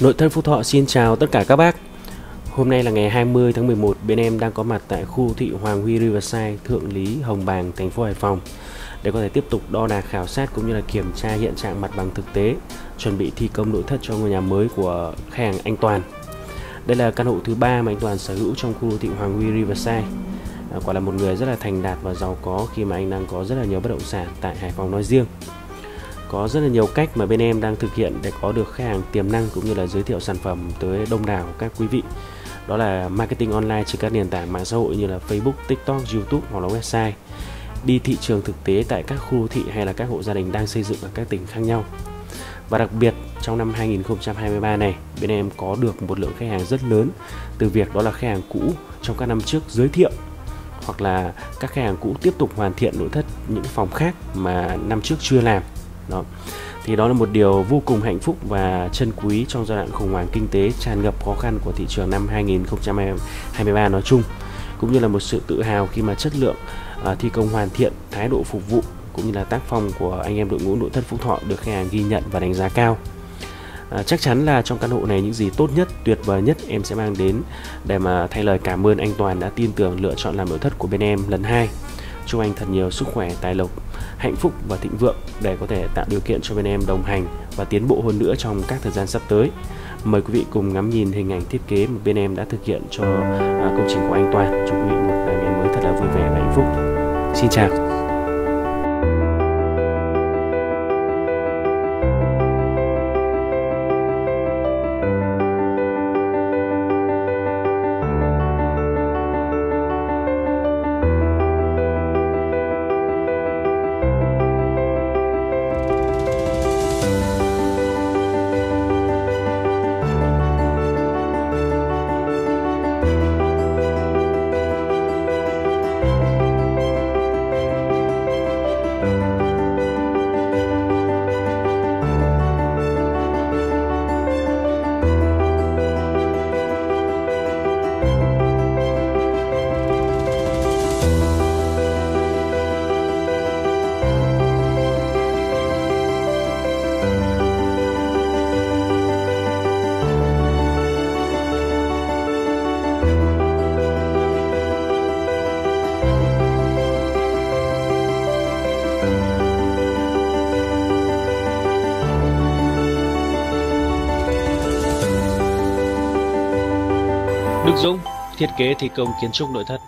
Nội thất Phú Thọ xin chào tất cả các bác. Hôm nay là ngày 20 tháng 11 Bên em đang có mặt tại khu thị Hoàng Huy Riverside Thượng Lý, Hồng Bàng, thành phố Hải Phòng Để có thể tiếp tục đo đạc khảo sát cũng như là kiểm tra hiện trạng mặt bằng thực tế Chuẩn bị thi công nội thất cho ngôi nhà mới của khách hàng anh Toàn. Đây là căn hộ thứ ba mà anh Toàn sở hữu trong khu đô thị Hoàng Huy Riverside. À, Quả là một người rất là thành đạt và giàu có khi mà anh đang có rất là nhiều bất động sản tại Hải Phòng nói riêng có rất là nhiều cách mà bên em đang thực hiện để có được khách hàng tiềm năng cũng như là giới thiệu sản phẩm tới đông đảo các quý vị. Đó là marketing online trên các nền tảng mạng xã hội như là Facebook, TikTok, YouTube hoặc là website. Đi thị trường thực tế tại các khu thị hay là các hộ gia đình đang xây dựng ở các tỉnh khác nhau. Và đặc biệt trong năm 2023 này bên em có được một lượng khách hàng rất lớn. Từ việc đó là khách hàng cũ trong các năm trước giới thiệu hoặc là các khách hàng cũ tiếp tục hoàn thiện nội thất những phòng khác mà năm trước chưa làm đó. Thì đó là một điều vô cùng hạnh phúc và chân quý trong giai đoạn khủng hoảng kinh tế tràn ngập khó khăn của thị trường năm 2023 nói chung cũng như là một sự tự hào khi mà chất lượng uh, thi công hoàn thiện thái độ phục vụ cũng như là tác phong của anh em đội ngũ nội thất phú thọ được khách hàng ghi nhận và đánh giá cao. À, chắc chắn là trong căn hộ này những gì tốt nhất, tuyệt vời nhất em sẽ mang đến để mà thay lời cảm ơn anh Toàn đã tin tưởng lựa chọn làm nội thất của bên em lần hai. Chúc anh thật nhiều sức khỏe, tài lộc, hạnh phúc và thịnh vượng để có thể tạo điều kiện cho bên em đồng hành và tiến bộ hơn nữa trong các thời gian sắp tới. Mời quý vị cùng ngắm nhìn hình ảnh thiết kế mà bên em đã thực hiện cho à, công trình của anh Toàn. Chúc quý vị một ngày mới thật là vui vẻ và hạnh phúc. Xin chào. Đức Dũng, thiết kế thi công kiến trúc nội thất.